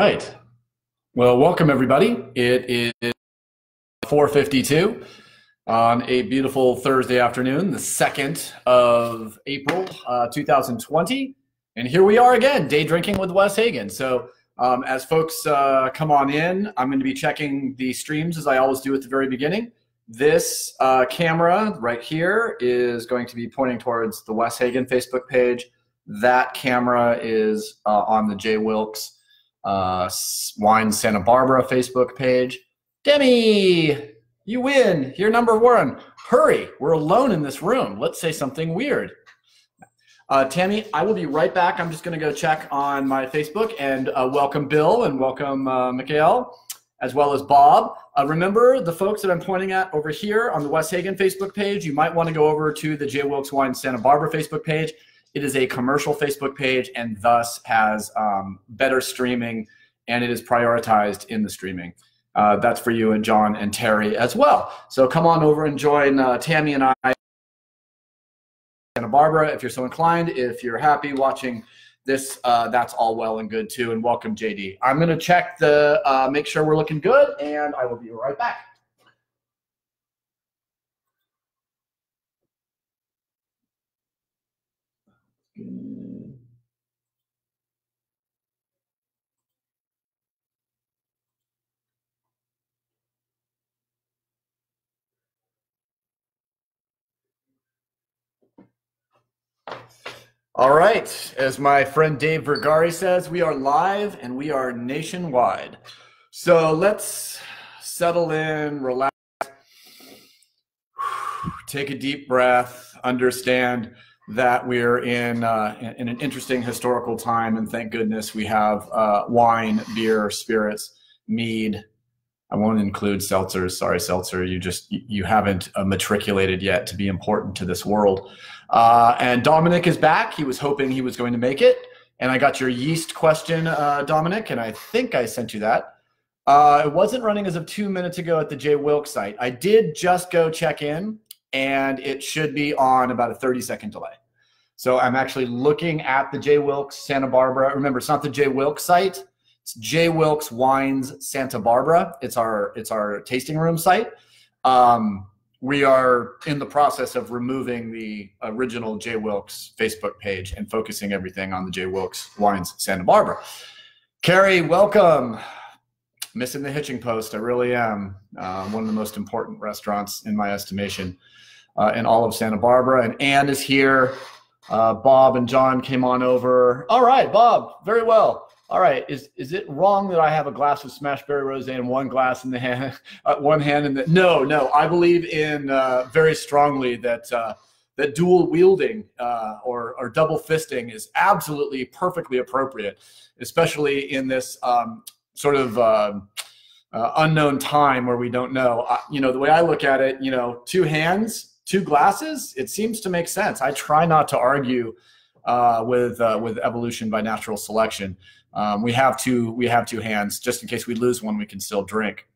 Right. Well, welcome everybody. It is 4:52 on a beautiful Thursday afternoon, the 2nd of April, uh, 2020. And here we are again, day drinking with Wes Hagen. So, um, as folks uh, come on in, I'm going to be checking the streams as I always do at the very beginning. This uh, camera right here is going to be pointing towards the Wes Hagen Facebook page. That camera is uh, on the J. Wilkes uh, Wine Santa Barbara Facebook page. Demi, you win. You're number one. Hurry, we're alone in this room. Let's say something weird. Uh, Tammy, I will be right back. I'm just going to go check on my Facebook and uh, welcome Bill and welcome uh, Mikhail, as well as Bob. Uh, remember the folks that I'm pointing at over here on the Wes Hagen Facebook page. You might want to go over to the J. Wilkes Wine Santa Barbara Facebook page. It is a commercial Facebook page and thus has um, better streaming and it is prioritized in the streaming. Uh, that's for you and John and Terry as well. So come on over and join uh, Tammy and I. Santa Barbara, if you're so inclined. If you're happy watching this, uh, that's all well and good too. And welcome, JD. I'm going to check the, uh, make sure we're looking good, and I will be right back. All right. As my friend Dave Vergari says, we are live and we are nationwide. So let's settle in, relax, take a deep breath, understand that we're in, uh, in an interesting historical time. And thank goodness we have uh, wine, beer, spirits, mead. I won't include seltzers. Sorry, seltzer. You just you haven't uh, matriculated yet to be important to this world. Uh, and Dominic is back. He was hoping he was going to make it. And I got your yeast question, uh, Dominic, and I think I sent you that. Uh, it wasn't running as of two minutes ago at the J. Wilkes site. I did just go check in, and it should be on about a 30 second delay. So I'm actually looking at the J Wilkes Santa Barbara. Remember, it's not the J Wilkes site. It's J Wilkes Wines Santa Barbara. It's our it's our tasting room site. Um, we are in the process of removing the original J Wilkes Facebook page and focusing everything on the J Wilkes Wines Santa Barbara. Carrie, welcome. Missing the hitching post, I really am. Uh, one of the most important restaurants in my estimation uh, in all of Santa Barbara. And Anne is here. Uh, Bob and John came on over. All right, Bob, very well all right, is is it wrong that I have a glass of smashed berry rosé and one glass in the hand, uh, one hand in the? No, no, I believe in uh, very strongly that uh, that dual wielding uh, or or double fisting is absolutely perfectly appropriate, especially in this um, sort of. Um, uh, unknown time where we don't know. you know, the way I look at it, you know, two hands, two glasses, it seems to make sense. I try not to argue uh, with uh, with evolution by natural selection. Um, we have two we have two hands. Just in case we lose one we can still drink.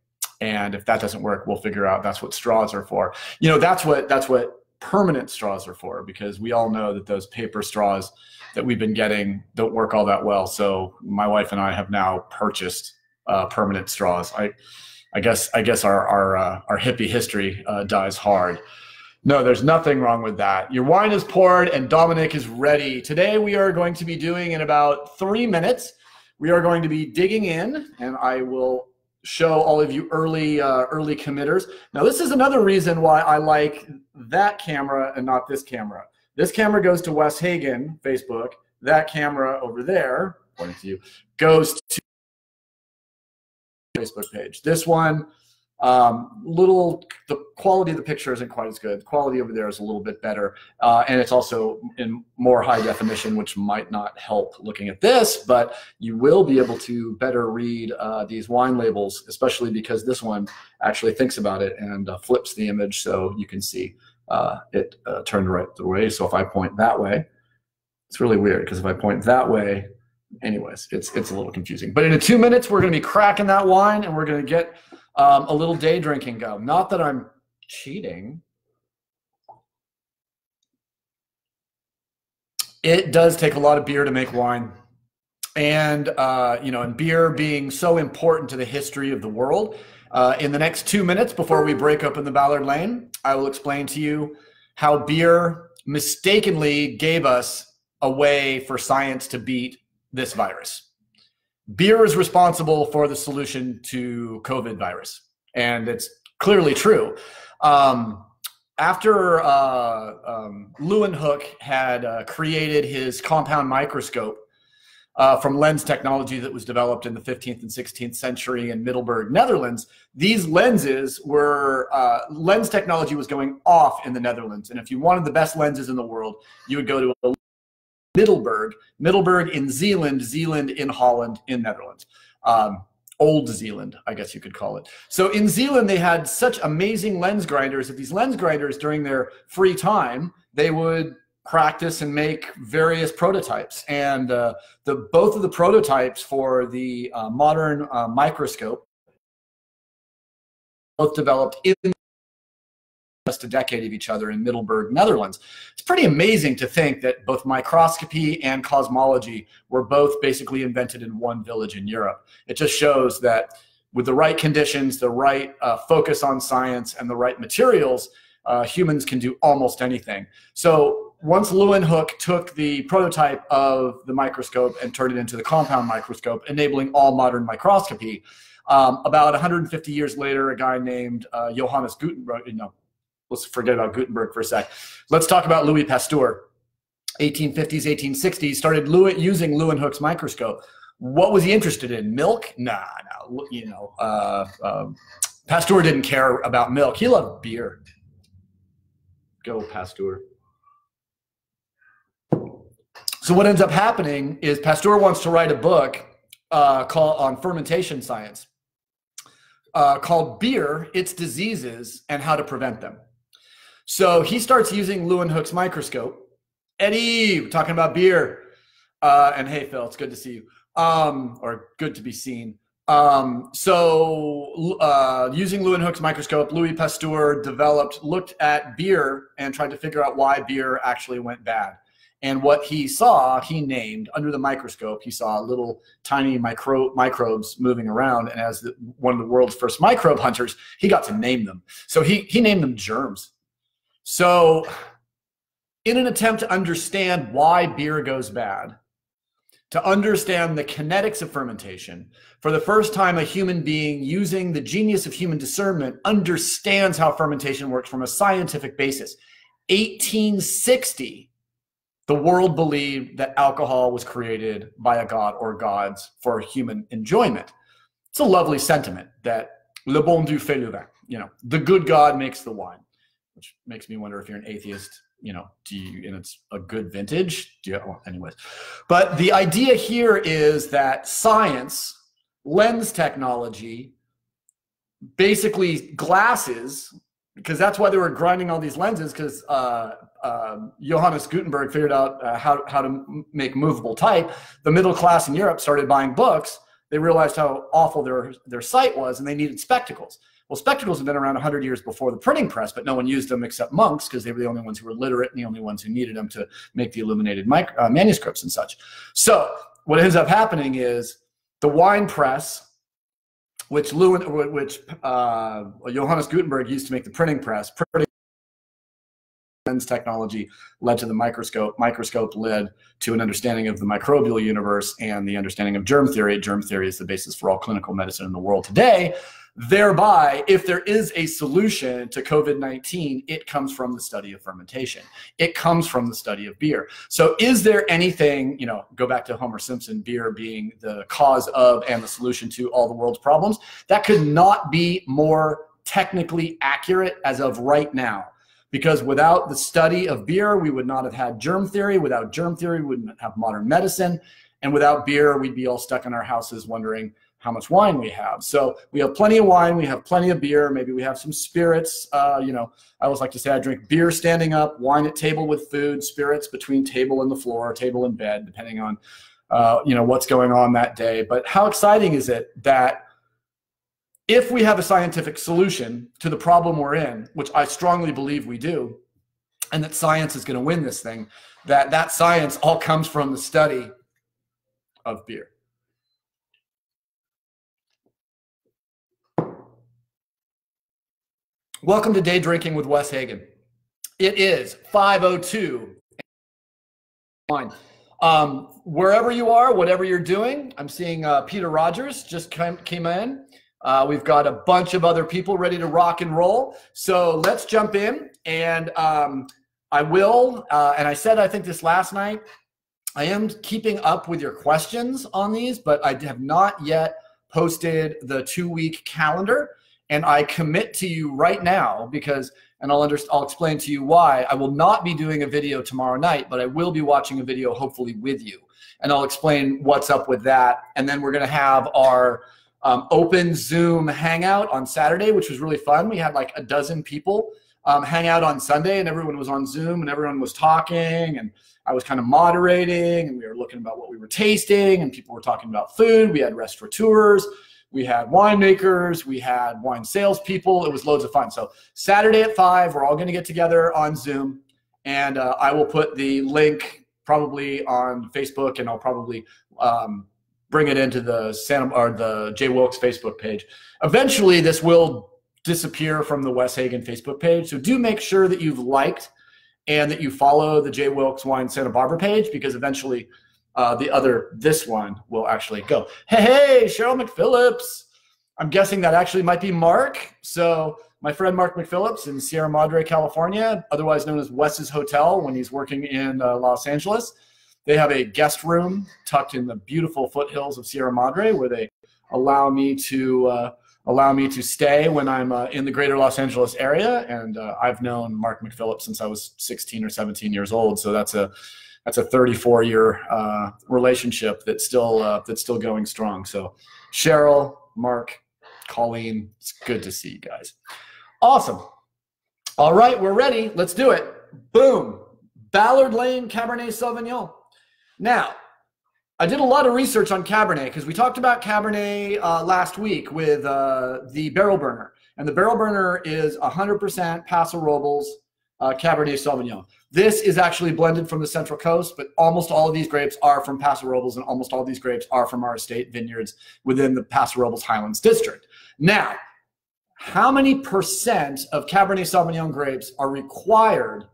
And if that doesn't work we'll figure out that's what straws are for. You know that's what that's what permanent straws are for because we all know that those paper straws that we've been getting don't work all that well. So my wife and i have now purchased uh, permanent straws. I i guess i guess our our uh, our hippie history uh, dies hard no, there's nothing wrong with that. Your wine is poured and Dominic is ready. Today we are going to be doing in about three minutes we are going to be digging in, and I will show all of you early uh, early committers. Now, this is another reason why I like that camera and not this camera. This camera goes to Wes Hagen, Facebook. That camera over there, pointing to you, goes to Facebook page. This one um, little, the quality of the picture isn't quite as good. The quality over there is a little bit better. Uh, and it's also in more high definition, which might not help looking at this, but you will be able to better read uh, these wine labels, especially because this one actually thinks about it and uh, flips the image so you can see uh, it uh, turned right the way. So if I point that way, it's really weird because if I point that way, anyways, it's, it's a little confusing. But in two minutes, we're going to be cracking that wine and we're going to get um, a little day drinking go. Not that I'm cheating. It does take a lot of beer to make wine. and uh, you know, and beer being so important to the history of the world. Uh, in the next two minutes before we break up in the Ballard Lane, I will explain to you how beer mistakenly gave us a way for science to beat this virus. Beer is responsible for the solution to COVID virus, and it's clearly true. Um, after uh, um, Leeuwenhoek had uh, created his compound microscope uh, from lens technology that was developed in the 15th and 16th century in Middelburg, Netherlands, these lenses were uh, lens technology was going off in the Netherlands, and if you wanted the best lenses in the world, you would go to a Middelburg, Middleburg in Zeeland, Zeeland in Holland, in Netherlands. Um, old Zealand, I guess you could call it. So in Zeeland, they had such amazing lens grinders that these lens grinders, during their free time, they would practice and make various prototypes. And uh, the both of the prototypes for the uh, modern uh, microscope both developed in just a decade of each other in Middelburg, Netherlands. It's pretty amazing to think that both microscopy and cosmology were both basically invented in one village in Europe. It just shows that with the right conditions, the right uh, focus on science, and the right materials, uh, humans can do almost anything. So once Leeuwenhoek took the prototype of the microscope and turned it into the compound microscope, enabling all modern microscopy, um, about 150 years later, a guy named uh, Johannes Gutenberg, you know, let's forget about Gutenberg for a sec. Let's talk about Louis Pasteur. 1850s, 1860s, started Louis, using Leeuwenhoek's microscope. What was he interested in? Milk? Nah, no. You know, uh, uh, Pasteur didn't care about milk. He loved beer. Go, Pasteur. So what ends up happening is Pasteur wants to write a book uh, called on fermentation science uh, called "Beer: Its Diseases and How to Prevent Them." So he starts using Leeuwenhoek's microscope. Eddie, talking about beer. Uh, and hey, Phil, it's good to see you. Um, or good to be seen. Um, so uh, using Leeuwenhoek's microscope, Louis Pasteur developed, looked at beer and tried to figure out why beer actually went bad. And what he saw, he named under the microscope. He saw little tiny micro microbes moving around, and as the, one of the world's first microbe hunters, he got to name them. So he he named them germs. So, in an attempt to understand why beer goes bad, to understand the kinetics of fermentation, for the first time, a human being using the genius of human discernment understands how fermentation works from a scientific basis. 1860, the world believed that alcohol was created by a god or gods for human enjoyment. It's a lovely sentiment that le bon Dieu fait le vin, you know, the good God makes the wine which makes me wonder if you're an atheist you know do you and it's a good vintage? Do you well, anyways. But the idea here is that science lens technology basically glasses because that's why they were grinding all these lenses because uh, uh, johannes gutenberg figured out uh, how, how to make movable type. The middle class in europe started buying books. They realized how awful their, their sight was and they needed spectacles well, spectacles have been around 100 years before the printing press, but no one used them except monks because they were the only ones who were literate and the only ones who needed them to make the illuminated uh, manuscripts and such. So, what ends up happening is the wine press, which Lewin, which uh, Johannes Gutenberg used to make the printing press, printing lens technology led to the microscope. Microscope led to an understanding of the microbial universe and the understanding of germ theory. Germ theory is the basis for all clinical medicine in the world today. Thereby, if there is a solution to COVID 19, it comes from the study of fermentation. It comes from the study of beer. So, is there anything, you know, go back to Homer Simpson, beer being the cause of and the solution to all the world's problems? That could not be more technically accurate as of right now. Because without the study of beer, we would not have had germ theory. Without germ theory, we wouldn't have modern medicine. And without beer, we'd be all stuck in our houses wondering, how much wine we have. So we have plenty of wine, we have plenty of beer, maybe we have some spirits. Uh, you know, I always like to say I drink beer standing up, wine at table with food, spirits between table and the floor, table and bed, depending on uh, you know what's going on that day. But how exciting is it that if we have a scientific solution to the problem we're in, which I strongly believe we do, and that science is going to win this thing, that that science all comes from the study of beer. Welcome to Day Drinking with Wes Hagen. It is 502 um, wherever you are, whatever you're doing, I'm seeing uh, Peter Rogers just came, came in. Uh, we've got a bunch of other people ready to rock and roll. So let's jump in. And um, I will, uh, and I said, I think this last night, I am keeping up with your questions on these, but I have not yet posted the two week calendar. And I commit to you right now because, and I'll, under, I'll explain to you why, I will not be doing a video tomorrow night, but I will be watching a video hopefully with you. And I'll explain what's up with that. And then we're going to have our um, open Zoom hangout on Saturday, which was really fun. We had like a dozen people um, hang out on Sunday, and everyone was on Zoom and everyone was talking. And I was kind of moderating, and we were looking about what we were tasting, and people were talking about food. We had restaurateurs we had winemakers, we had wine salespeople. It was loads of fun. So Saturday at five, we're all going to get together on Zoom, and uh, I will put the link probably on Facebook, and I'll probably um, bring it into the Santa or the J. Wilkes Facebook page. Eventually, this will disappear from the Wes Hagen Facebook page. So do make sure that you've liked and that you follow the J. Wilkes Wine Santa Barbara page because eventually uh, the other, this one, will actually go. Hey, hey, Cheryl McPhillips. I'm guessing that actually might be Mark. So my friend Mark McPhillips in Sierra Madre, California, otherwise known as Wes's Hotel when he's working in uh, Los Angeles. They have a guest room tucked in the beautiful foothills of Sierra Madre where they allow me to uh, allow me to stay when I'm uh, in the greater Los Angeles area. And uh, I've known Mark McPhillips since I was 16 or 17 years old. So that's a that's a 34 year uh, relationship that's still uh, that's still going strong. So Cheryl, Mark, Colleen, it's good to see you guys. Awesome. All right, we're ready. Let's do it. Boom. Ballard Lane Cabernet Sauvignon. Now, I did a lot of research on Cabernet because we talked about Cabernet uh, last week with uh, the barrel burner. And the barrel burner is 100% Paso Robles uh, Cabernet Sauvignon. This is actually blended from the Central Coast, but almost all of these grapes are from Paso Robles, and almost all these grapes are from our estate vineyards within the Paso Robles Highlands district. Now, how many percent of Cabernet Sauvignon grapes are required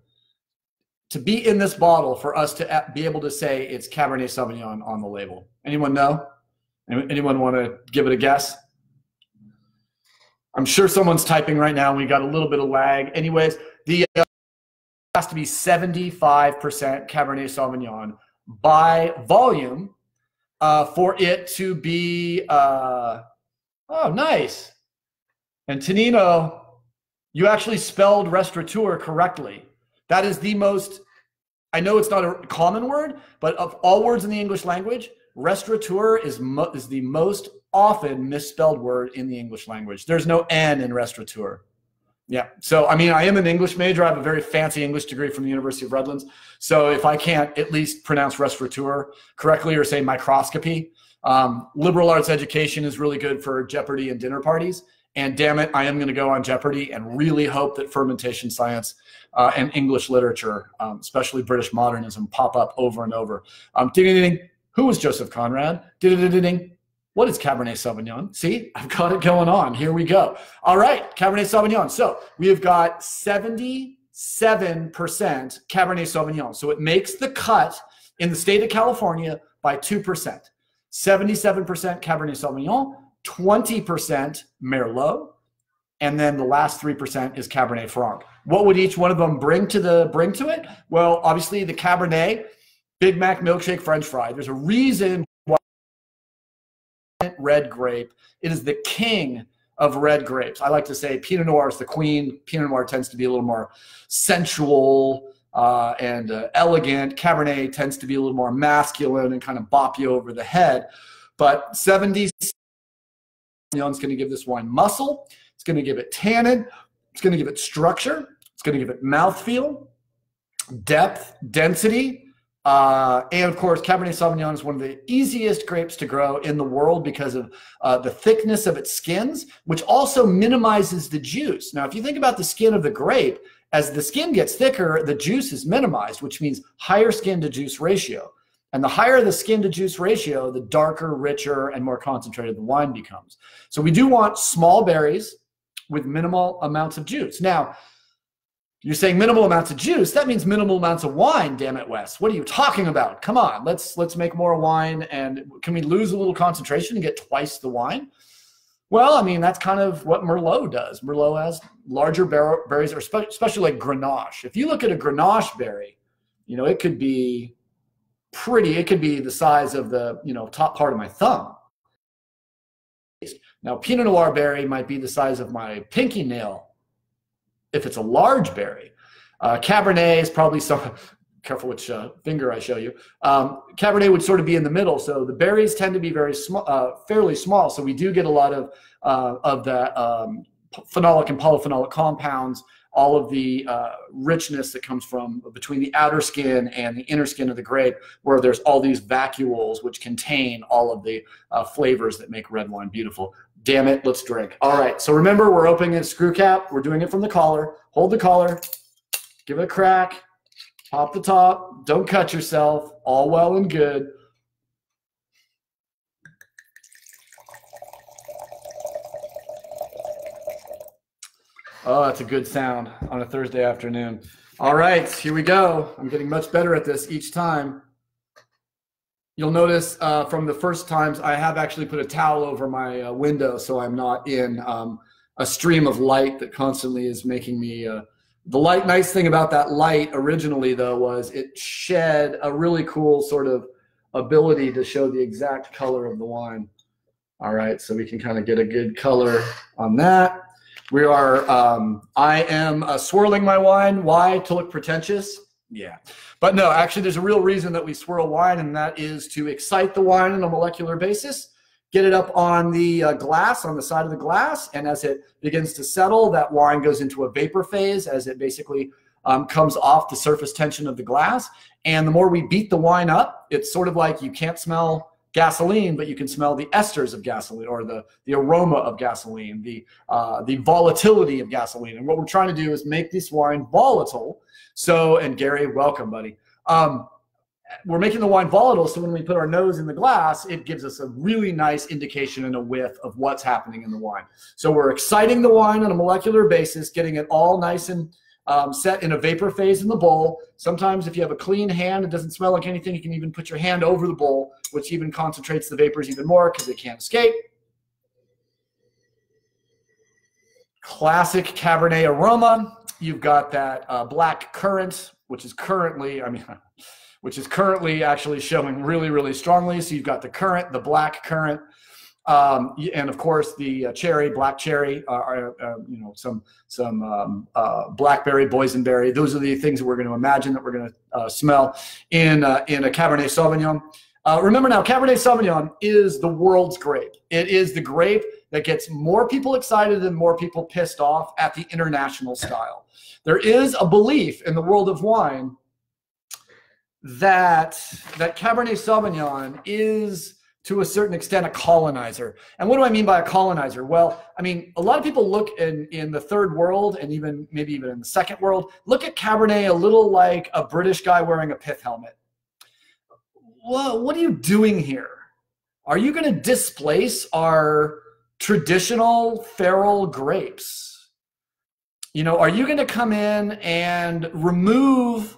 to be in this bottle for us to be able to say it's Cabernet Sauvignon on the label? Anyone know? Anyone want to give it a guess? I'm sure someone's typing right now. We got a little bit of lag. Anyways, the uh, has to be 75% Cabernet Sauvignon by volume uh, for it to be, uh, oh, nice. And Tanino, you actually spelled restaurateur correctly. That is the most, I know it's not a common word, but of all words in the English language, restaurateur is, is the most often misspelled word in the English language. There's no N in restaurateur. Yeah. So, I mean, I am an English major. I have a very fancy English degree from the University of Redlands. So, if I can't at least pronounce restaurateur correctly or say microscopy, um, liberal arts education is really good for Jeopardy and dinner parties. And damn it, I am going to go on Jeopardy and really hope that fermentation science uh, and English literature, um, especially British modernism, pop up over and over. Um, ding, ding, ding. Who was Joseph Conrad? Ding, ding, ding, ding. What is Cabernet Sauvignon? See, I've got it going on. Here we go. All right, Cabernet Sauvignon. So we have got 77% Cabernet Sauvignon. So it makes the cut in the state of California by 2%. 77% Cabernet Sauvignon, 20% Merlot, and then the last 3% is Cabernet Franc. What would each one of them bring to the bring to it? Well, obviously the Cabernet, Big Mac milkshake French fry. There's a reason red grape. It is the king of red grapes. I like to say Pinot Noir is the queen. Pinot Noir tends to be a little more sensual uh, and uh, elegant. Cabernet tends to be a little more masculine and kind of bop you over the head. But 70 is going to give this wine muscle. It's going to give it tannin. It's going to give it structure. It's going to give it mouthfeel, depth, density, uh, and of course, Cabernet Sauvignon is one of the easiest grapes to grow in the world because of uh, the thickness of its skins, which also minimizes the juice. Now, if you think about the skin of the grape, as the skin gets thicker, the juice is minimized, which means higher skin to juice ratio. And the higher the skin to juice ratio, the darker, richer, and more concentrated the wine becomes. So we do want small berries with minimal amounts of juice. Now, you're saying minimal amounts of juice. That means minimal amounts of wine. Damn it, Wes. What are you talking about? Come on, let's let's make more wine. And can we lose a little concentration and get twice the wine? Well, I mean that's kind of what Merlot does. Merlot has larger berries, or especially like Grenache. If you look at a Grenache berry, you know it could be pretty. It could be the size of the you know top part of my thumb. Now, Pinot Noir berry might be the size of my pinky nail if it's a large berry. Uh, Cabernet is probably some, careful which uh, finger I show you. Um, Cabernet would sort of be in the middle. So the berries tend to be very small, uh, fairly small. So we do get a lot of, uh, of the um, phenolic and polyphenolic compounds, all of the uh, richness that comes from between the outer skin and the inner skin of the grape, where there's all these vacuoles which contain all of the uh, flavors that make red wine beautiful. Damn it, let's drink. All right, so remember we're opening a screw cap. We're doing it from the collar. Hold the collar, give it a crack, pop the top, don't cut yourself, all well and good. Oh, that's a good sound on a Thursday afternoon. All right, here we go. I'm getting much better at this each time. You'll notice uh, from the first times I have actually put a towel over my uh, window so I'm not in um, a stream of light that constantly is making me. Uh, the light, nice thing about that light originally though was it shed a really cool sort of ability to show the exact color of the wine. All right, so we can kind of get a good color on that. We are, um, I am uh, swirling my wine. Why? To look pretentious. Yeah. But no, actually, there's a real reason that we swirl wine, and that is to excite the wine on a molecular basis, get it up on the uh, glass, on the side of the glass, and as it begins to settle, that wine goes into a vapor phase as it basically um, comes off the surface tension of the glass. And the more we beat the wine up, it's sort of like you can't smell gasoline, but you can smell the esters of gasoline or the, the aroma of gasoline, the, uh, the volatility of gasoline. And what we're trying to do is make this wine volatile so, and Gary, welcome, buddy. Um, we're making the wine volatile, so when we put our nose in the glass, it gives us a really nice indication and a whiff of what's happening in the wine. So we're exciting the wine on a molecular basis, getting it all nice and um, set in a vapor phase in the bowl. Sometimes if you have a clean hand, it doesn't smell like anything, you can even put your hand over the bowl, which even concentrates the vapors even more because they can't escape. Classic Cabernet aroma. You've got that uh, black currant, which is currently, I mean, which is currently actually showing really, really strongly. So you've got the currant, the black currant, um, and of course the uh, cherry, black cherry, uh, uh, you know, some some um, uh, blackberry, boysenberry. Those are the things that we're going to imagine that we're going to uh, smell in uh, in a Cabernet Sauvignon. remember now, Cabernet Sauvignon is the world's grape. It is the grape that gets more people excited and more people pissed off at the international style. There is a belief in the world of wine that that Cabernet Sauvignon is to a certain extent a colonizer. And what do I mean by a colonizer? Well, I mean a lot of people look in in the third world and even maybe even in the second world, look at Cabernet a little like a British guy wearing a pith helmet. Well, what are you doing here? Are you going to displace our traditional feral grapes? You know, are you going to come in and remove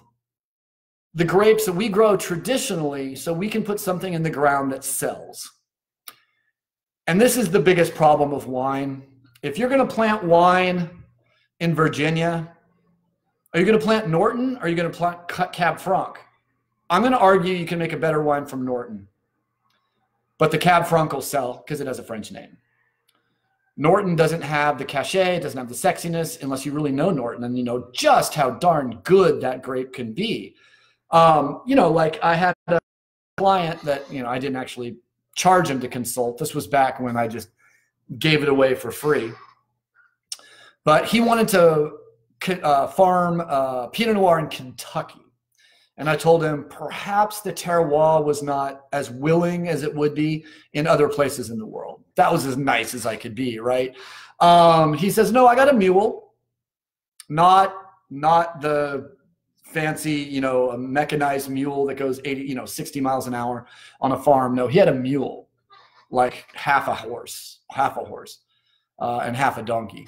the grapes that we grow traditionally so we can put something in the ground that sells? And this is the biggest problem of wine. If you're going to plant wine in Virginia, are you going to plant Norton or are you going to plant Cab Franc? I'm going to argue you can make a better wine from Norton. But the Cab Franc will sell because it has a French name. Norton doesn't have the cachet, doesn't have the sexiness unless you really know Norton and you know just how darn good that grape can be. Um, you know, like I had a client that, you know, I didn't actually charge him to consult. This was back when I just gave it away for free. But he wanted to uh, farm uh, Pinot Noir in Kentucky. And I told him perhaps the terroir was not as willing as it would be in other places in the world. That was as nice as I could be, right? Um, he says, No, I got a mule, not not the fancy, you know, a mechanized mule that goes 80, you know, 60 miles an hour on a farm. No, he had a mule, like half a horse, half a horse, uh, and half a donkey.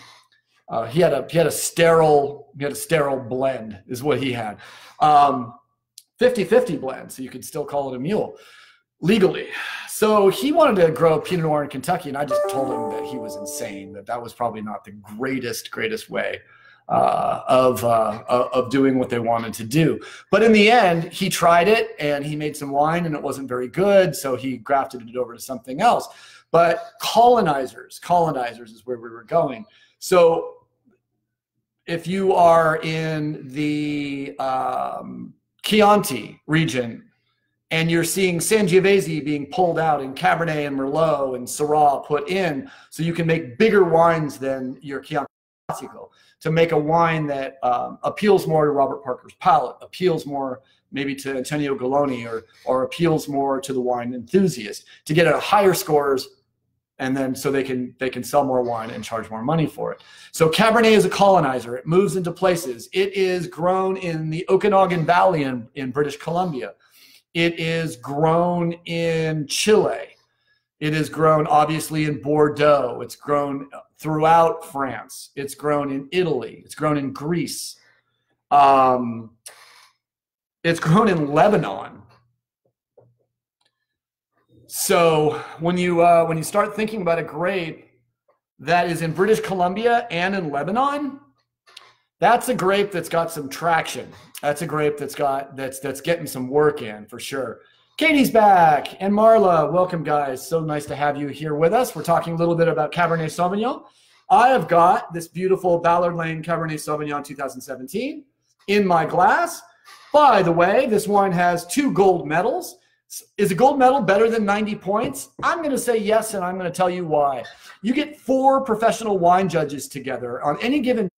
Uh, he had a he had a sterile he had a sterile blend is what he had. Um, 50-50 blend, so you could still call it a mule legally. So he wanted to grow Pinot Noir in Kentucky, and I just told him that he was insane. That that was probably not the greatest greatest way uh, of uh, of doing what they wanted to do. But in the end, he tried it and he made some wine, and it wasn't very good. So he grafted it over to something else. But colonizers, colonizers is where we were going. So if you are in the um, Chianti region and you're seeing Sangiovese being pulled out and Cabernet and Merlot and Syrah put in, so you can make bigger wines than your Chianti Classico. To make a wine that um, appeals more to Robert Parker's palate, appeals more maybe to Antonio Galloni, or or appeals more to the wine enthusiast. To get a higher scores, and then so they can they can sell more wine and charge more money for it. So Cabernet is a colonizer. It moves into places. It is grown in the Okanagan Valley in, in British Columbia. It is grown in Chile. It is grown obviously in Bordeaux. It's grown throughout France. It's grown in Italy. It's grown in Greece. Um, it's grown in Lebanon. So when you uh, when you start thinking about a grape that is in British Columbia and in Lebanon, that's a grape that's got some traction. That's a grape that's got that's that's getting some work in for sure. Katie's back and Marla, welcome guys. So nice to have you here with us. We're talking a little bit about Cabernet Sauvignon. I have got this beautiful Ballard Lane Cabernet Sauvignon 2017 in my glass. By the way, this wine has two gold medals. Is a gold medal better than 90 points? I'm going to say yes, and I'm going to tell you why. You get four professional wine judges together on any given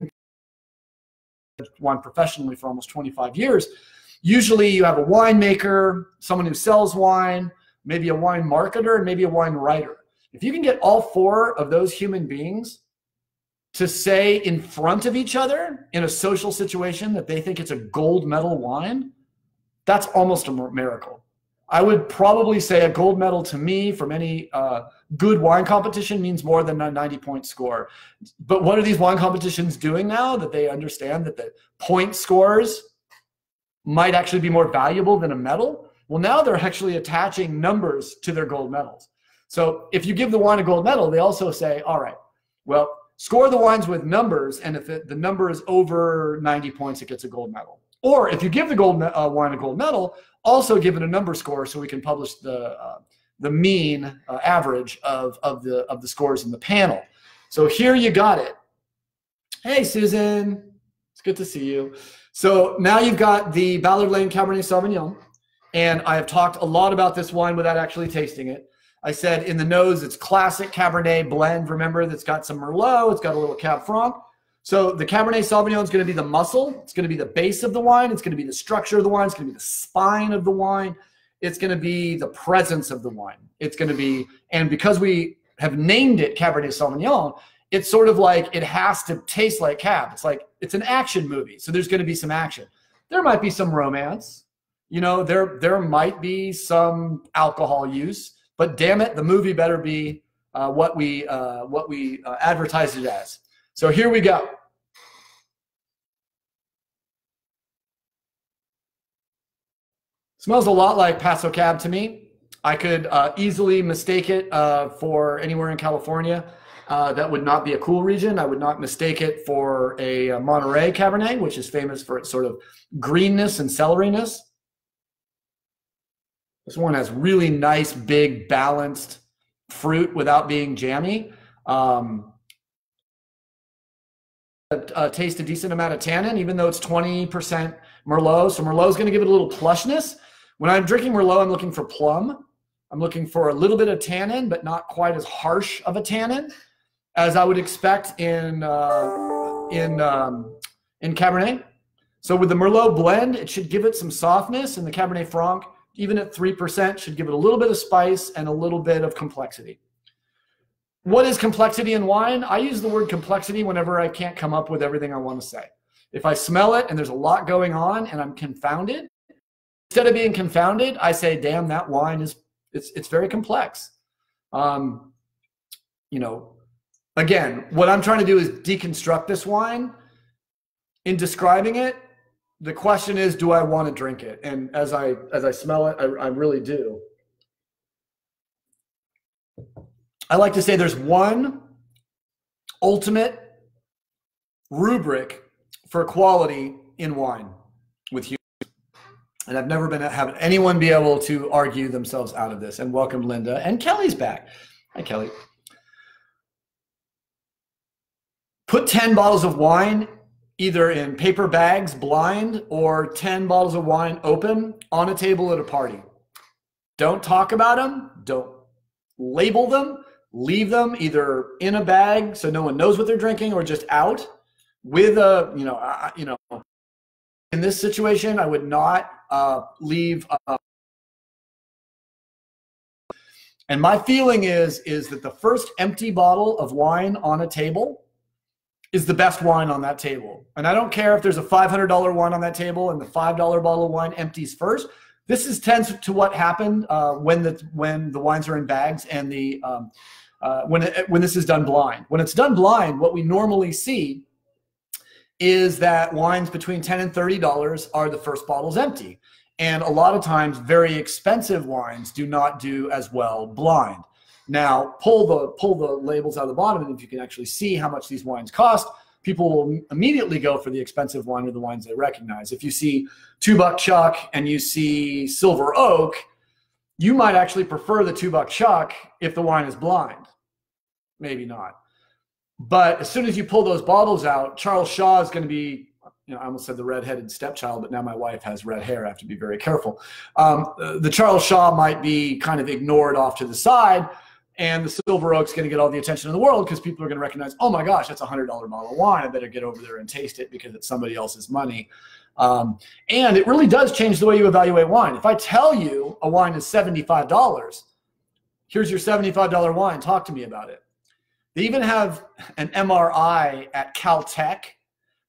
wine professionally for almost 25 years Usually you have a winemaker, someone who sells wine, maybe a wine marketer, and maybe a wine writer. If you can get all four of those human beings to say in front of each other in a social situation that they think it's a gold medal wine, that's almost a miracle. I would probably say a gold medal to me from any uh, good wine competition means more than a 90 point score. But what are these wine competitions doing now that they understand that the point scores might actually be more valuable than a medal. Well, now they're actually attaching numbers to their gold medals. So if you give the wine a gold medal, they also say, all right, well, score the wines with numbers, and if it, the number is over 90 points, it gets a gold medal. Or if you give the gold uh, wine a gold medal, also given a number score so we can publish the uh, the mean uh, average of of the of the scores in the panel. So here you got it. Hey, Susan, it's good to see you. So now you've got the Ballard Lane Cabernet Sauvignon, and I have talked a lot about this wine without actually tasting it. I said in the nose, it's classic Cabernet blend. Remember, that's got some Merlot, it's got a little Cab Franc. So the Cabernet Sauvignon is going to be the muscle. It's going to be the base of the wine. It's going to be the structure of the wine. It's going to be the spine of the wine. It's going to be the presence of the wine. It's going to be, and because we have named it Cabernet Sauvignon, it's sort of like it has to taste like Cab. It's like it's an action movie, so there's going to be some action. There might be some romance, you know. There there might be some alcohol use, but damn it, the movie better be uh, what we uh, what we uh, advertise it as. So here we go. Smells a lot like Paso Cab to me. I could uh, easily mistake it uh, for anywhere in California. Uh, that would not be a cool region. I would not mistake it for a, a Monterey Cabernet, which is famous for its sort of greenness and celeriness. This one has really nice, big, balanced fruit without being jammy. Um, uh, taste a decent amount of tannin, even though it's 20% Merlot. So Merlot is going to give it a little plushness. When I'm drinking Merlot, I'm looking for plum. I'm looking for a little bit of tannin, but not quite as harsh of a tannin as I would expect in uh, in um, in Cabernet. So with the Merlot blend, it should give it some softness, and the Cabernet Franc, even at three percent, should give it a little bit of spice and a little bit of complexity. What is complexity in wine? I use the word complexity whenever I can't come up with everything I want to say. If I smell it and there's a lot going on and I'm confounded, instead of being confounded, I say, damn, that wine is it's it's very complex. Um, you know, again, what I'm trying to do is deconstruct this wine. In describing it, the question is, do I want to drink it? And as I as I smell it, I, I really do. I like to say there's one ultimate rubric for quality in wine with humans. And I've never been having anyone be able to argue themselves out of this. And welcome, Linda. And Kelly's back. Hi, Kelly. Put 10 bottles of wine either in paper bags, blind, or 10 bottles of wine open on a table at a party. Don't talk about them. Don't label them. Leave them either in a bag so no one knows what they're drinking or just out with a, you know, uh, you know, in this situation, I would not uh, leave. Uh, and my feeling is is that the first empty bottle of wine on a table is the best wine on that table. And I don't care if there's a $500 wine on that table and the $5 bottle of wine empties first. This is tends to what happened uh, when the when the wines are in bags and the um, uh, when it, when this is done blind. When it's done blind, what we normally see is that wines between 10 and 30 dollars are the first bottles empty and a lot of times very expensive wines do not do as well blind now pull the pull the labels out of the bottom and if you can actually see how much these wines cost people will immediately go for the expensive wine or the wines they recognize if you see two buck chuck and you see silver oak you might actually prefer the two buck chuck if the wine is blind maybe not but as soon as you pull those bottles out, Charles Shaw is going to be, you know, I almost said the redheaded stepchild, but now my wife has red hair. I have to be very careful. Um, the Charles Shaw might be kind of ignored off to the side, and the Silver Oak's going to get all the attention in the world because people are going to recognize, oh my gosh, that's a hundred dollar bottle of wine. I better get over there and taste it because it's somebody else's money. Um, and it really does change the way you evaluate wine. If I tell you a wine is seventy five dollars, here's your seventy five dollar wine. Talk to me about it they even have an MRI at Caltech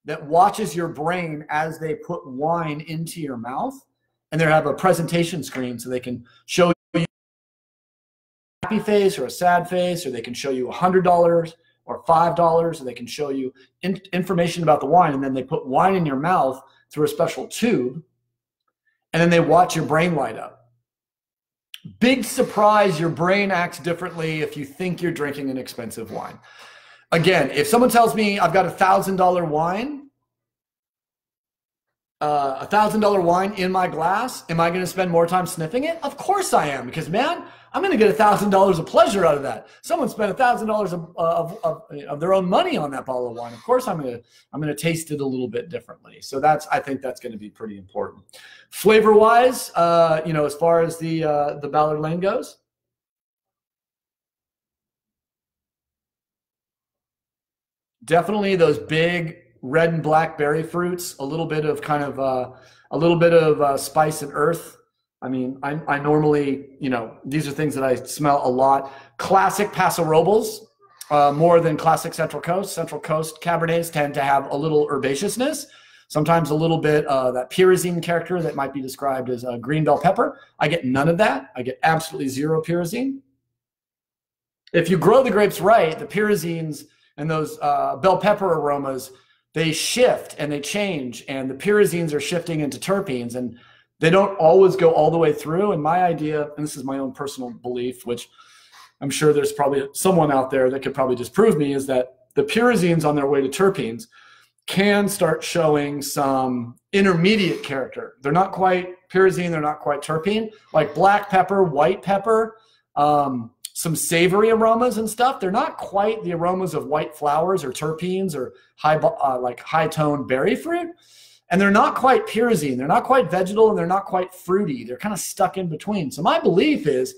that watches your brain as they put wine into your mouth. And they have a presentation screen so they can show happy face or a sad face, or they can show you a $100 or $5, or they can show you in information about the wine. And then they put wine in your mouth through a special tube. And then they watch your brain light up. Big surprise, your brain acts differently if you think you're drinking an expensive wine. Again, if someone tells me I've got a thousand dollar wine, uh, a thousand dollar wine in my glass, am I going to spend more time sniffing it? Of course I am, because man, I'm going to get a thousand dollars of pleasure out of that. Someone spent a thousand dollars of, of, of their own money on that bottle of wine. Of course, I'm going to I'm going to taste it a little bit differently. So that's I think that's going to be pretty important. Flavor wise, uh, you know, as far as the uh, the Ballard Lane goes, definitely those big red and black berry fruits. A little bit of kind of uh, a little bit of uh, spice and earth. I mean, I, I normally, you know, these are things that I smell a lot. Classic Paso Robles, uh, more than classic Central Coast. Central Coast Cabernets tend to have a little herbaceousness sometimes a little bit uh, that pyrazine character that might be described as a green bell pepper. I get none of that. I get absolutely zero pyrazine. If you grow the grapes right, the pyrazines and those uh, bell pepper aromas, they shift and they change, and the pyrazines are shifting into terpenes, and they don't always go all the way through. And my idea, and this is my own personal belief, which I'm sure there's probably someone out there that could probably disprove me, is that the pyrazines on their way to terpenes – can start showing some intermediate character. They're not quite pyrazine, they're not quite terpene, like black pepper, white pepper, um, some savory aromas and stuff. They're not quite the aromas of white flowers or terpenes or high, uh, like high tone berry fruit. And they're not quite pyrazine. They're not quite vegetal and they're not quite fruity. They're kind of stuck in between. So my belief is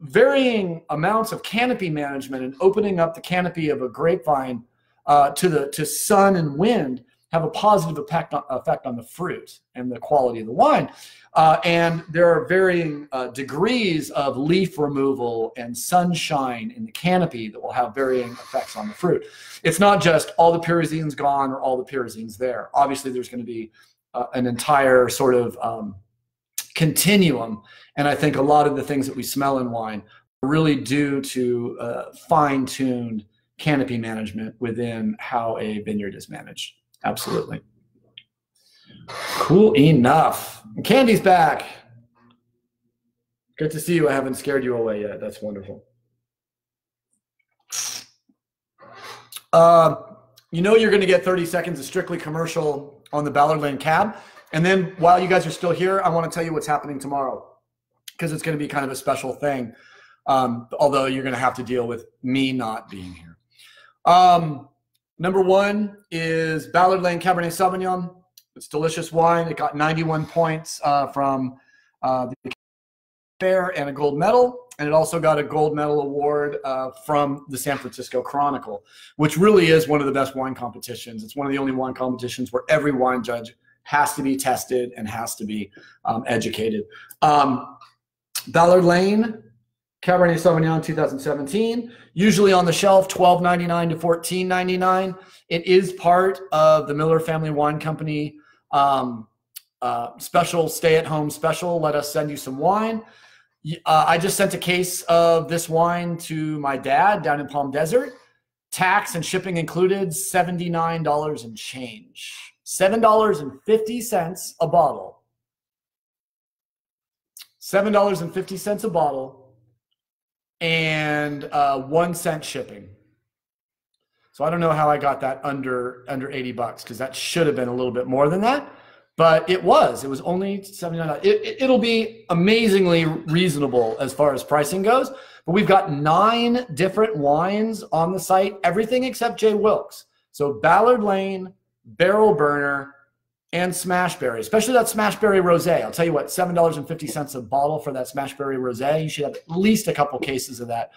varying amounts of canopy management and opening up the canopy of a grapevine uh, to the to sun and wind have a positive effect on, effect on the fruit and the quality of the wine. Uh, and there are varying uh, degrees of leaf removal and sunshine in the canopy that will have varying effects on the fruit. It's not just all the pyrazines gone or all the pyrazines there. Obviously, there's going to be uh, an entire sort of um, continuum. And I think a lot of the things that we smell in wine are really due to uh, fine tuned canopy management within how a vineyard is managed. Absolutely. Cool enough. Candy's back. Good to see you. I haven't scared you away yet. That's wonderful. Uh, you know you're going to get 30 seconds of strictly commercial on the Ballard Lane cab. And then while you guys are still here, I want to tell you what's happening tomorrow because it's going to be kind of a special thing. Um, although you're going to have to deal with me not being here. Um, Number one is Ballard Lane Cabernet Sauvignon. It's delicious wine. It got 91 points uh, from uh, the fair and a gold medal. And it also got a gold medal award uh, from the San Francisco Chronicle, which really is one of the best wine competitions. It's one of the only wine competitions where every wine judge has to be tested and has to be um, educated. Um, Ballard Lane Cabernet Sauvignon 2017, usually on the shelf, $12.99 to $14.99. It is part of the Miller Family Wine Company um, uh, special stay-at-home special. Let us send you some wine. Uh, I just sent a case of this wine to my dad down in Palm Desert. Tax and shipping included, $79 and change. $7.50 a bottle. $7.50 a bottle and uh, one cent shipping. So I don't know how I got that under under 80 bucks because that should have been a little bit more than that, but it was. It was only 79. It, it, will be amazingly reasonable as far as pricing goes. But we've got nine different wines on the site, everything except J. Wilkes. So Ballard Lane, Barrel Burner, and Smashberry, especially that Smashberry Rosé. I'll tell you what, seven dollars and fifty cents a bottle for that Smashberry Rosé. You should have at least a couple cases of that,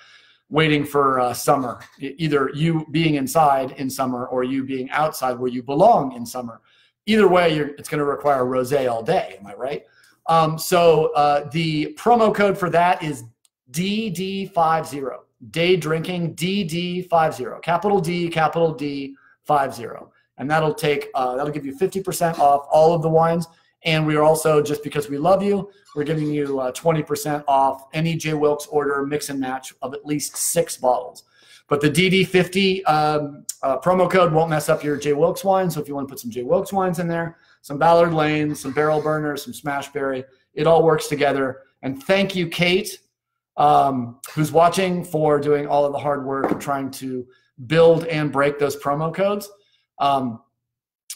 waiting for uh, summer. Either you being inside in summer or you being outside where you belong in summer. Either way, it's going to require rosé all day. Am I right? Um, so uh, the promo code for that is DD50. Day drinking DD50. Capital D, capital D, 50 and that'll take uh, that'll give you 50% off all of the wines. And we are also just because we love you, we're giving you uh, 20% off any J Wilkes order mix and match of at least six bottles. But the DD50 um, uh, promo code won't mess up your J Wilkes wine. So if you want to put some J Wilkes wines in there, some Ballard Lane, some Barrel Burner, some Smashberry, it all works together. And thank you, Kate, um, who's watching, for doing all of the hard work and trying to build and break those promo codes. Um,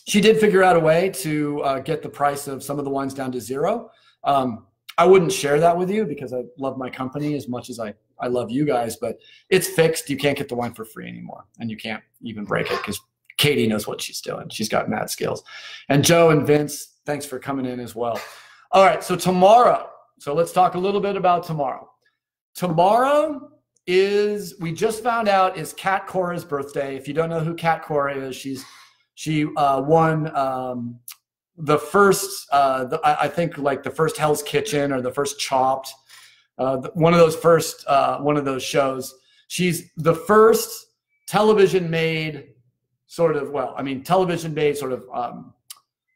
she did figure out a way to uh, get the price of some of the wines down to zero. Um, I wouldn't share that with you because I love my company as much as I, I love you guys, but it's fixed. You can't get the wine for free anymore, and you can't even break it because Katie knows what she's doing. She's got mad skills. And Joe and Vince, thanks for coming in as well. All right, so tomorrow, so let's talk a little bit about tomorrow. Tomorrow is we just found out is Cat Cora's birthday. If you don't know who Cat Cora is, she's she uh, won um, the first uh, the, I think like the first Hell's Kitchen or the first Chopped, uh, one of those first uh, one of those shows. She's the first television made sort of well, I mean television made sort of um,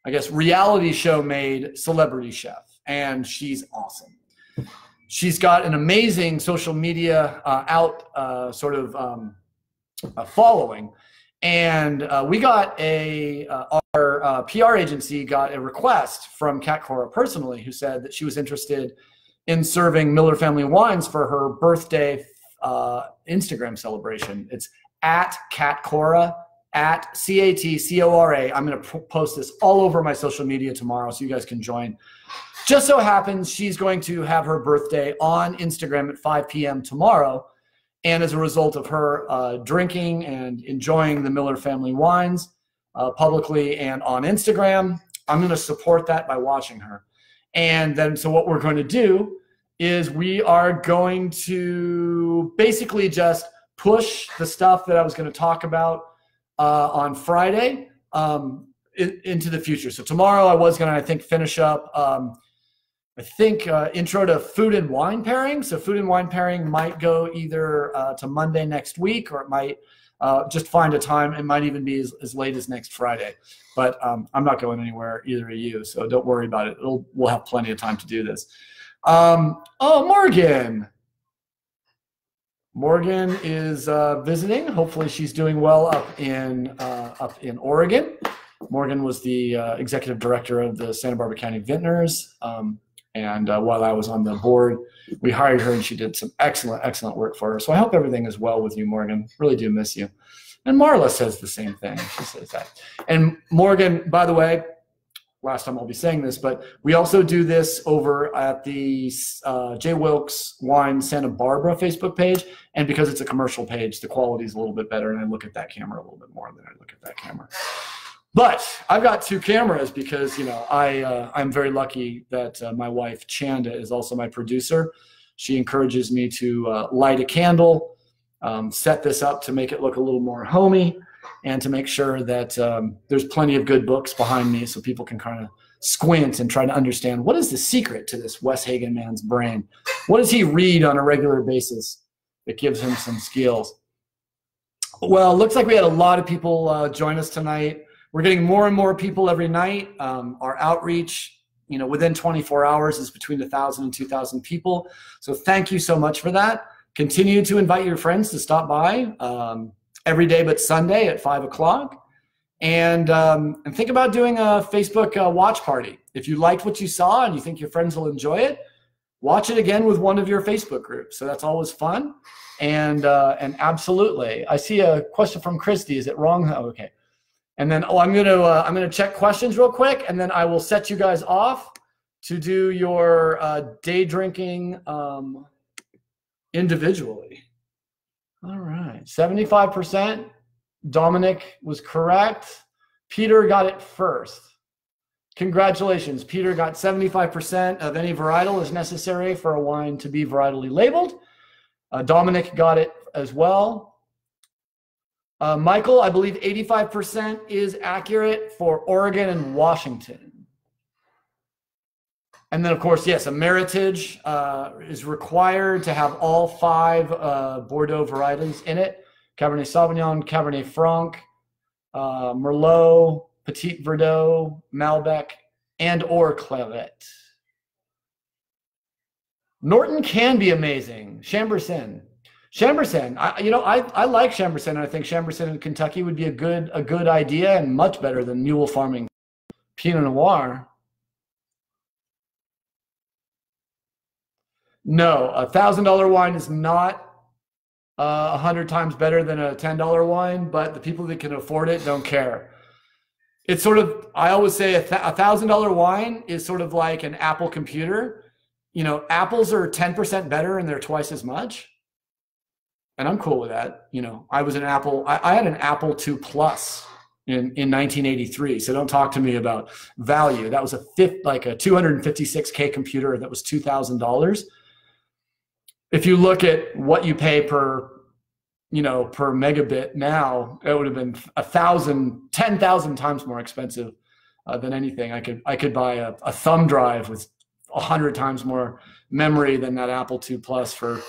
I guess reality show made celebrity chef, and she's awesome she's got an amazing social media uh, out uh, sort of um, following. And uh, we got a, uh, our uh, PR agency got a request from Cat Cora personally, who said that she was interested in serving Miller Family Wines for her birthday Instagram celebration. It's at Cat Cora, at C A T C O R A. I'm going to post this all over my social media tomorrow so you guys can join. Just so happens she's going to have her birthday on Instagram at 5 p.m. tomorrow. And as a result of her uh, drinking and enjoying the Miller family wines uh, publicly and on Instagram, I'm going to support that by watching her. And then, so what we're going to do is we are going to basically just push the stuff that I was going to talk about uh, on Friday. Um, in, into the future. So tomorrow I was going to, I think, finish up. Um, I think uh, intro to food and wine pairing. So food and wine pairing might go either uh, to Monday next week, or it might uh, just find a time. It might even be as, as late as next Friday. But um, I'm not going anywhere either of you, so don't worry about it. It'll, we'll have plenty of time to do this. Um, oh, Morgan. Morgan is uh, visiting. Hopefully, she's doing well up in uh, up in Oregon. Morgan was the uh, executive director of the Santa Barbara County Vintners. Um, and uh, while I was on the board, we hired her and she did some excellent, excellent work for her. So I hope everything is well with you, Morgan. Really do miss you. And Marla says the same thing. She says that. And Morgan, by the way, last time I'll be saying this, but we also do this over at the uh, J. Wilkes Wine Santa Barbara Facebook page. And because it's a commercial page, the quality is a little bit better. And I look at that camera a little bit more than I look at that camera. But I've got two cameras because you know I uh, I'm very lucky that uh, my wife Chanda is also my producer. She encourages me to uh, light a candle, um, set this up to make it look a little more homey, and to make sure that um, there's plenty of good books behind me so people can kind of squint and try to understand what is the secret to this Wes Hagen man's brain. What does he read on a regular basis that gives him some skills? Well, looks like we had a lot of people uh, join us tonight. We're getting more and more people every night. Um, our outreach, you know, within 24 hours is between 1,000 and 2,000 people. So thank you so much for that. Continue to invite your friends to stop by um, every day but Sunday at 5 o'clock. And, um, and think about doing a Facebook uh, watch party. If you liked what you saw and you think your friends will enjoy it, watch it again with one of your Facebook groups. So that's always fun. And, uh, and absolutely. I see a question from Christy. Is it wrong? Oh, okay. And then, oh, I'm gonna uh, I'm gonna check questions real quick, and then I will set you guys off to do your uh, day drinking um, individually. All right, 75%. Dominic was correct. Peter got it first. Congratulations, Peter got 75% of any varietal is necessary for a wine to be varietally labeled. Uh, Dominic got it as well. Uh, Michael, I believe 85% is accurate for Oregon and Washington. And then, of course, yes, a meritage uh, is required to have all five uh, Bordeaux varieties in it Cabernet Sauvignon, Cabernet Franc, uh, Merlot, Petit Verdot, Malbec, and or Clairette. Norton can be amazing. Chambourcin. Chambourcin, I, you know, I, I like Chambourcin. I think Chambourcin in Kentucky would be a good a good idea and much better than mule farming Pinot Noir. No, a thousand dollar wine is not uh, a hundred times better than a ten dollar wine, but the people that can afford it don't care. It's sort of I always say a thousand dollar wine is sort of like an Apple computer. You know, apples are ten percent better and they're twice as much and I'm cool with that. You know, I was an Apple. I, I had an Apple II Plus in in 1983. So don't talk to me about value. That was a fifth, like a 256k computer that was two thousand dollars. If you look at what you pay per, you know, per megabit now, it would have been a thousand, ten thousand times more expensive uh, than anything. I could I could buy a, a thumb drive with a hundred times more memory than that Apple II Plus for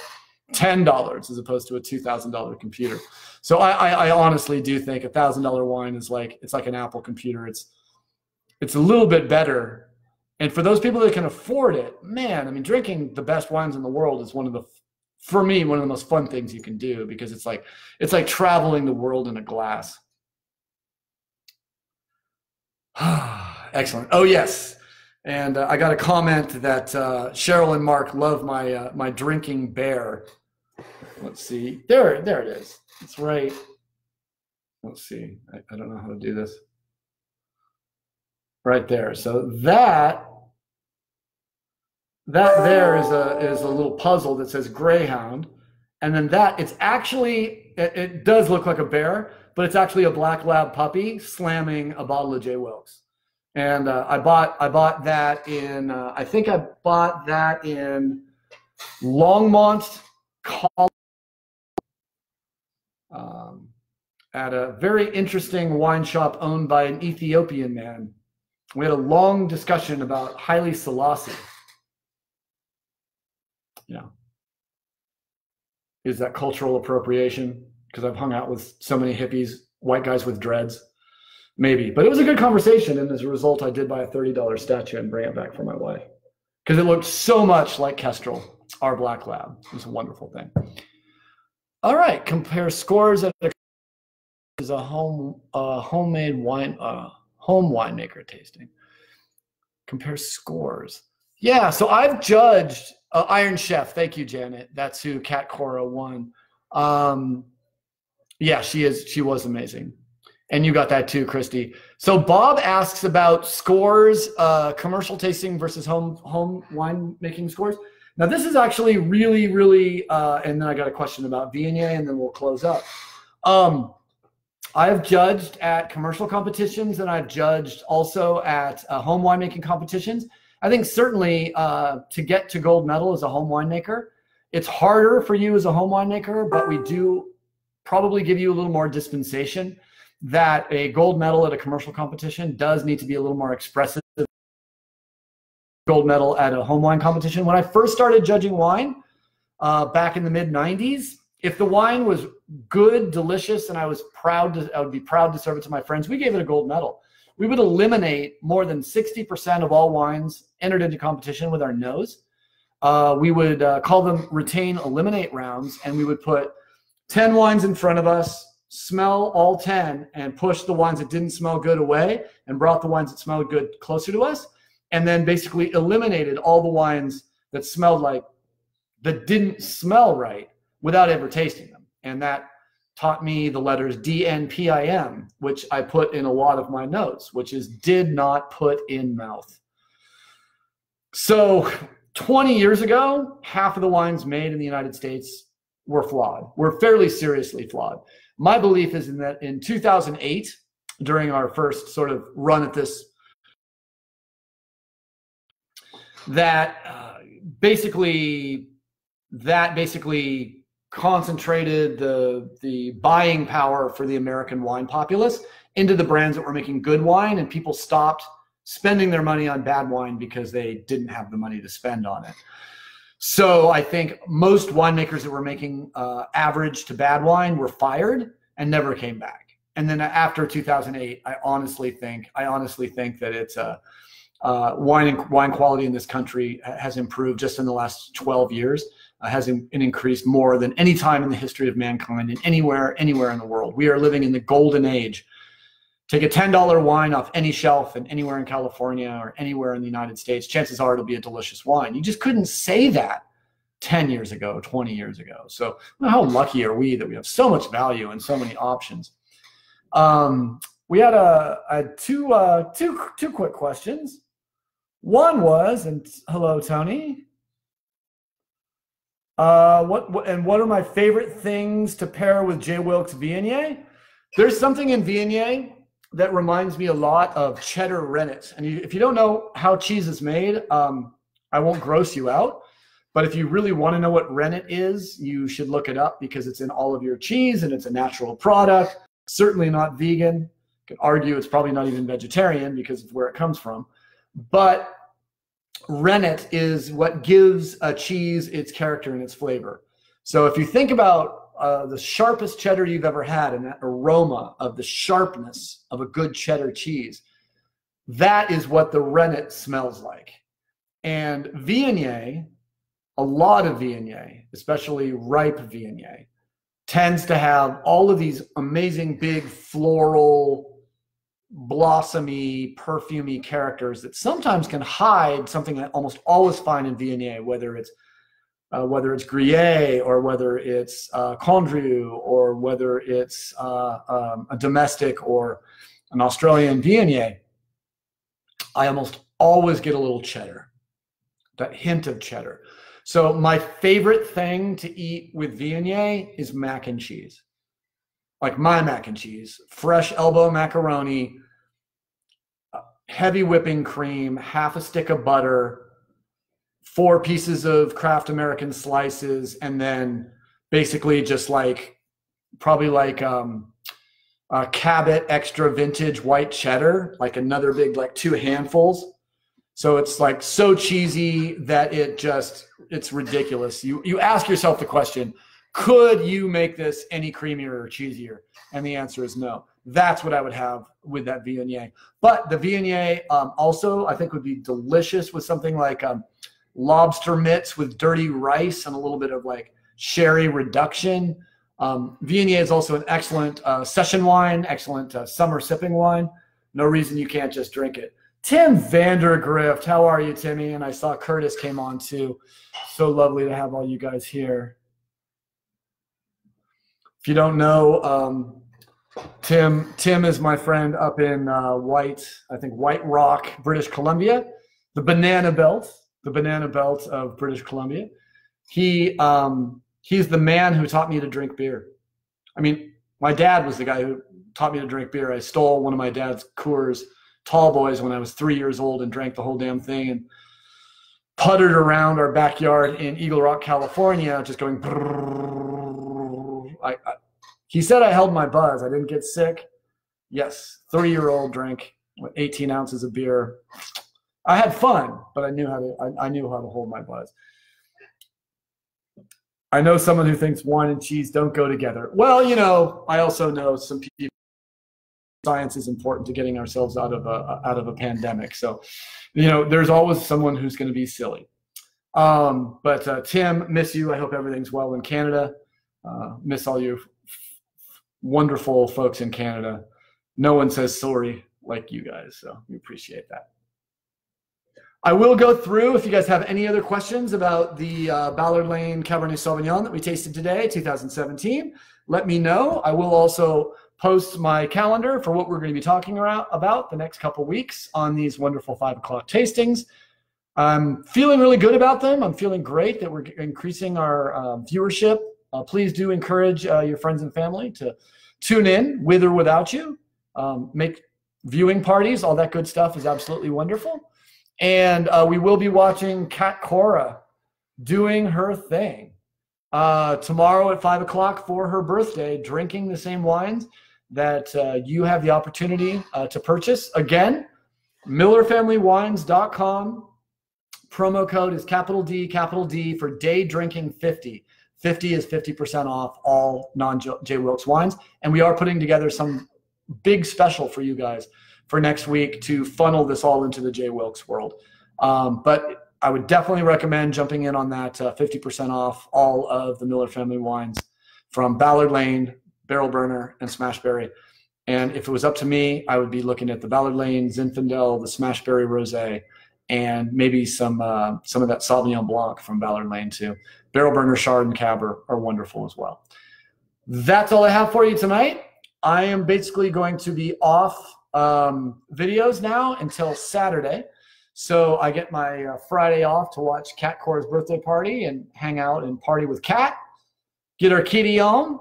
$10 as opposed to a $2,000 computer. So I, I, I, honestly do think a thousand dollar wine is like, it's like an Apple computer. It's, it's a little bit better. And for those people that can afford it, man, I mean, drinking the best wines in the world is one of the, for me, one of the most fun things you can do because it's like, it's like traveling the world in a glass. Excellent. Oh yes. And uh, I got a comment that uh, Cheryl and Mark love my uh, my drinking bear. Let's see. There, there it is. It's right. Let's see. I, I don't know how to do this. Right there. So that that there is a is a little puzzle that says Greyhound, and then that it's actually it, it does look like a bear, but it's actually a black lab puppy slamming a bottle of J Wilkes and uh, I bought I bought that in uh, I think I bought that in Longmont, Colorado. Um, at a very interesting wine shop owned by an Ethiopian man. We had a long discussion about Haile Selassie. Yeah. Is that cultural appropriation? Because I've hung out with so many hippies, white guys with dreads. Maybe. But it was a good conversation. And as a result, I did buy a $30 statue and bring it back for my wife. Because it looked so much like Kestrel, our black lab. It was a wonderful thing. All right. Compare scores at a is a home a homemade wine uh, home winemaker tasting. Compare scores. Yeah, so I've judged uh, Iron Chef. Thank you, Janet. That's who Cat Cora won. Um, yeah, she is. She was amazing, and you got that too, Christy. So Bob asks about scores, uh, commercial tasting versus home home wine making scores. Now this is actually really, really, uh, and then I got a question about Viognier, and then we'll close up. Um, I've judged at commercial competitions and I've judged also at uh, home winemaking competitions. I think certainly uh, to get to gold medal as a home winemaker, it's harder for you as a home winemaker, but we do probably give you a little more dispensation that a gold medal at a commercial competition does need to be a little more expressive gold medal at a home wine competition. When I first started judging wine uh, back in the mid 90s, if the wine was good, delicious, and I was proud to, I would be proud to serve it to my friends, we gave it a gold medal. We would eliminate more than 60% of all wines entered into competition with our nose. Uh, we would uh, call them retain eliminate rounds, and we would put 10 wines in front of us, smell all 10, and push the wines that didn't smell good away and brought the wines that smelled good closer to us, and then basically eliminated all the wines that smelled like, that didn't smell right without ever tasting them. And that taught me the letters DNPIM, which I put in a lot of my notes, which is did not put in mouth. So 20 years ago, half of the wines made in the United States were flawed, were fairly seriously flawed. My belief is in that in 2008, during our first sort of run at this, that uh, basically that basically concentrated the the buying power for the American wine populace into the brands that were making good wine, and people stopped spending their money on bad wine because they didn't have the money to spend on it. So I think most winemakers that were making uh, average to bad wine were fired and never came back. And then after 2008, I honestly think I honestly think that it's a uh, wine and wine quality in this country has improved just in the last 12 years uh, has in, increased more than any time in the history of mankind and anywhere, anywhere in the world. We are living in the golden age. Take a $10 wine off any shelf and anywhere in California or anywhere in the United States, chances are it'll be a delicious wine. You just couldn't say that 10 years ago, 20 years ago. So how lucky are we that we have so much value and so many options? Um, we had a, a two, uh, two, two quick questions. One was, and hello, Tony. Uh, what, what, and what are my favorite things to pair with J. Wilkes Viognier? There's something in Viognier that reminds me a lot of cheddar rennet. And you, if you don't know how cheese is made, um, I won't gross you out. But if you really want to know what rennet is, you should look it up because it's in all of your cheese and it's a natural product. Certainly not vegan. Could argue it's probably not even vegetarian because of where it comes from. But rennet is what gives a cheese its character and its flavor. So if you think about uh, the sharpest cheddar you've ever had and that aroma of the sharpness of a good cheddar cheese, that is what the rennet smells like. And Viognier, a lot of Viognier, especially ripe Viognier, tends to have all of these amazing big floral blossomy, perfumy characters that sometimes can hide something I almost always find in Viognier, whether it's uh, whether it's Grillet or whether it's uh, Condrieu or whether it's uh, um, a domestic or an Australian Viognier. I almost always get a little cheddar, that hint of cheddar. So my favorite thing to eat with Viognier is mac and cheese like my mac and cheese, fresh elbow macaroni, heavy whipping cream, half a stick of butter, four pieces of Kraft American slices, and then basically just like probably like um, uh, Cabot Extra Vintage White Cheddar, like another big, like two handfuls. So it's like so cheesy that it just it's ridiculous. You you ask yourself the question, could you make this any creamier or cheesier? And the answer is no. That's what I would have with that Viognier. But the Viognier um, also I think would be delicious with something like um, lobster mitts with dirty rice and a little bit of like sherry reduction. Um, Viognier is also an excellent uh, session wine, excellent uh, summer sipping wine. No reason you can't just drink it. Tim Vandergrift, how are you, Timmy? And I saw Curtis came on too. So lovely to have all you guys here. If you don't know, um, Tim Tim is my friend up in uh, White, I think White Rock, British Columbia, the Banana Belt, the Banana Belt of British Columbia. He um, he's the man who taught me to drink beer. I mean, my dad was the guy who taught me to drink beer. I stole one of my dad's Coors tall boys when I was three years old and drank the whole damn thing and puttered around our backyard in Eagle Rock, California, just going. I, I, he said I held my buzz. I didn't get sick. Yes, three year old drink 18 ounces of beer. I had fun, but I knew how to. I, I knew how to hold my buzz. I know someone who thinks wine and cheese don't go together. Well, you know, I also know some people science is important to getting ourselves out of a out of a pandemic. So, you know, there's always someone who's going to be silly. Um, but uh, Tim, miss you. I hope everything's well in Canada. Uh, miss all you wonderful folks in Canada. No one says sorry like you guys, so we appreciate that. I will go through if you guys have any other questions about the uh, Ballard Lane Cabernet Sauvignon that we tasted today, 2017. Let me know. I will also post my calendar for what we're going to be talking about the next couple weeks on these wonderful five o'clock tastings. I'm feeling really good about them. I'm feeling great that we're increasing our uh, viewership. Uh, please do encourage uh, your friends and family to tune in with or without you. Um, make viewing parties, all that good stuff is absolutely wonderful. And uh, we will be watching Cat Cora doing her thing uh, tomorrow at five o'clock for her birthday, drinking the same wines that uh, you have the opportunity uh, to purchase. Again, MillerFamilyWines.com. Promo code is capital D, capital D for day drinking 50. 50 is 50% off all non J Wilkes wines. And we are putting together some big special for you guys for next week to funnel this all into the J Wilkes world. Um, but I would definitely recommend jumping in on that uh, 50% off all of the Miller family wines from Ballard Lane, Barrel Burner, and Smashberry. And if it was up to me, I would be looking at the Ballard Lane, Zinfandel, the Smashberry Rosé, and maybe some uh, some of that Sauvignon Blanc from Ballard Lane too. Barrel Burner, Chard, and Cab are, are wonderful as well. That's all I have for you tonight. I am basically going to be off um, videos now until Saturday. So I get my uh, Friday off to watch Cat Cora's birthday party and hang out and party with Cat, get our kitty on,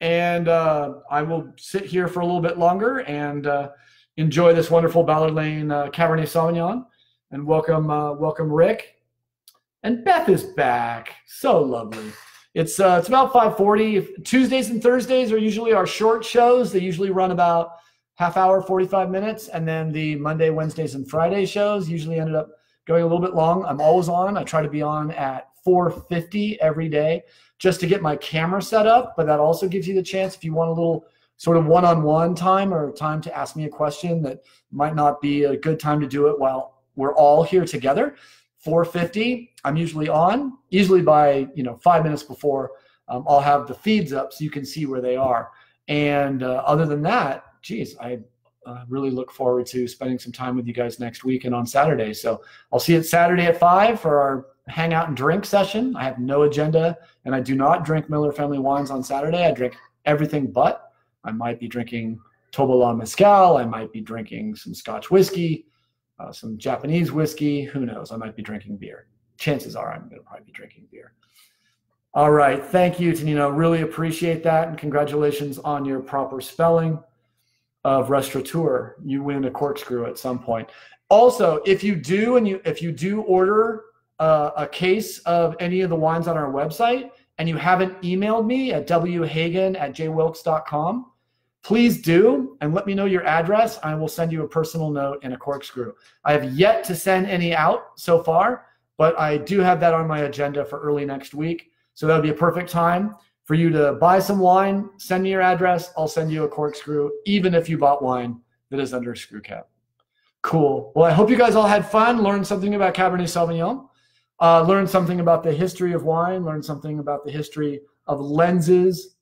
and uh, I will sit here for a little bit longer and uh, enjoy this wonderful Ballard Lane uh, Cabernet Sauvignon. And welcome, uh, welcome Rick. And Beth is back. So lovely. It's uh, it's about 5:40. Tuesdays and Thursdays are usually our short shows. They usually run about half hour, 45 minutes, and then the Monday, Wednesdays, and Friday shows usually ended up going a little bit long. I'm always on. I try to be on at 4:50 every day just to get my camera set up. But that also gives you the chance if you want a little sort of one-on-one time or time to ask me a question that might not be a good time to do it while we're all here together. 450, I'm usually on. Usually by you know five minutes before, um, I'll have the feeds up so you can see where they are. And uh, other than that, geez, I uh, really look forward to spending some time with you guys next week and on Saturday. So I'll see you Saturday at five for our hang out and drink session. I have no agenda, and I do not drink Miller Family wines on Saturday. I drink everything but. I might be drinking Tobala Mezcal. I might be drinking some Scotch whiskey, uh, some Japanese whiskey. Who knows? I might be drinking beer. Chances are I'm going to probably be drinking beer. All right. Thank you, Tanino. Really appreciate that. And congratulations on your proper spelling of restaurateur. You win a corkscrew at some point. Also, if you do and you if you do order uh, a case of any of the wines on our website and you haven't emailed me at whagen at jwilkes.com, please do and let me know your address. I will send you a personal note and a corkscrew. I have yet to send any out so far, but I do have that on my agenda for early next week. So that would be a perfect time for you to buy some wine, send me your address. I'll send you a corkscrew, even if you bought wine that is under a screw cap. Cool. Well, I hope you guys all had fun, learned something about Cabernet Sauvignon, uh, learned something about the history of wine, learned something about the history of lenses,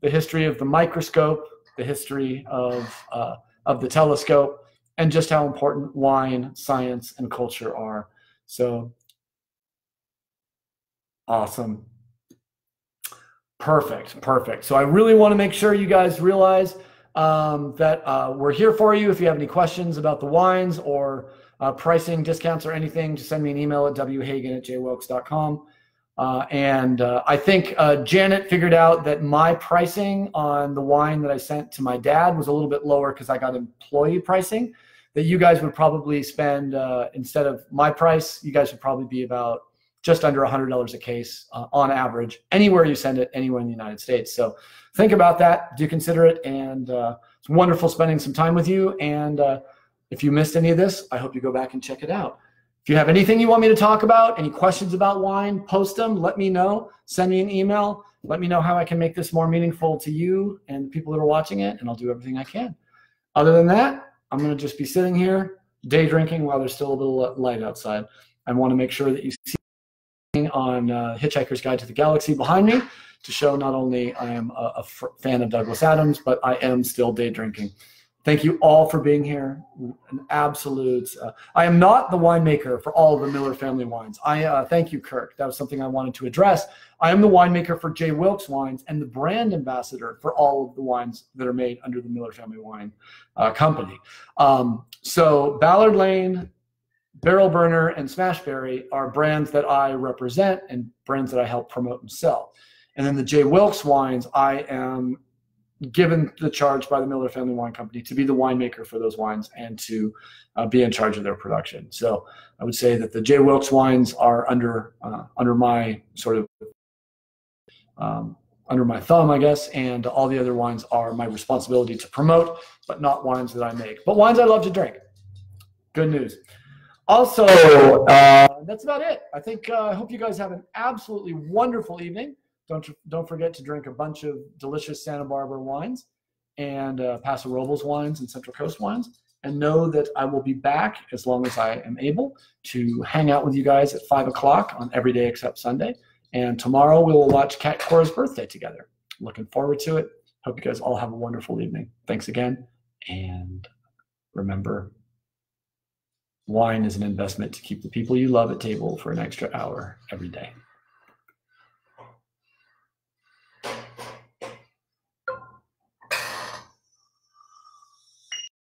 the history of the microscope, the history of, uh, of the telescope, and just how important wine, science, and culture are. So awesome. Perfect, perfect. So I really want to make sure you guys realize um, that uh, we're here for you. If you have any questions about the wines or uh, pricing, discounts, or anything, just send me an email at whagen at jwilkes.com. Uh, and uh, I think uh, Janet figured out that my pricing on the wine that I sent to my dad was a little bit lower because I got employee pricing. That you guys would probably spend uh, instead of my price, you guys would probably be about just under $100 a case uh, on average, anywhere you send it, anywhere in the United States. So think about that. Do consider it. And uh, it's wonderful spending some time with you. And if you missed any of this, I hope you go back and check it out. If you have anything you want me to talk about, any questions about wine, post them, let me know. Send me an email. Let me know how I can make this more meaningful to you and the people that are watching it, and I'll do everything I can. Other than that, I'm going to just be sitting here day drinking while there's still a little light outside. I want to make sure that you see on uh, Hitchhiker's Guide to the Galaxy behind me to show not only I am a, a fan of Douglas Adams, but I am still day drinking. Thank you all for being here. An absolute. Uh, I am not the winemaker for all of the Miller family wines. I uh, thank you, Kirk. That was something I wanted to address. I am the winemaker for J. Wilkes wines and the brand ambassador for all of the wines that are made under the Miller family wine uh, company. Um, so Ballard Lane, Barrel Burner, and Smashberry are brands that I represent and brands that I help promote and sell. And then the J. Wilkes wines, I am given the charge by the Miller Family Wine Company to be the winemaker for those wines and to uh, be in charge of their production. So I would say that the J. Wilkes wines are under uh, under my sort of um, under my thumb, I guess, and all the other wines are my responsibility to promote, but not wines that I make, but wines I love to drink. Good news. Also, uh, that's about it. I think uh, I hope you guys have an absolutely wonderful evening. Don't don't forget to drink a bunch of delicious Santa Barbara wines and uh, Paso Robles wines and Central Coast wines. And know that I will be back as long as I am able to hang out with you guys at five o'clock on every day except Sunday. And tomorrow we will watch Cat Cora's birthday together. Looking forward to it. Hope you guys all have a wonderful evening. Thanks again. And remember, wine is an investment to keep the people you love at table for an extra hour every day.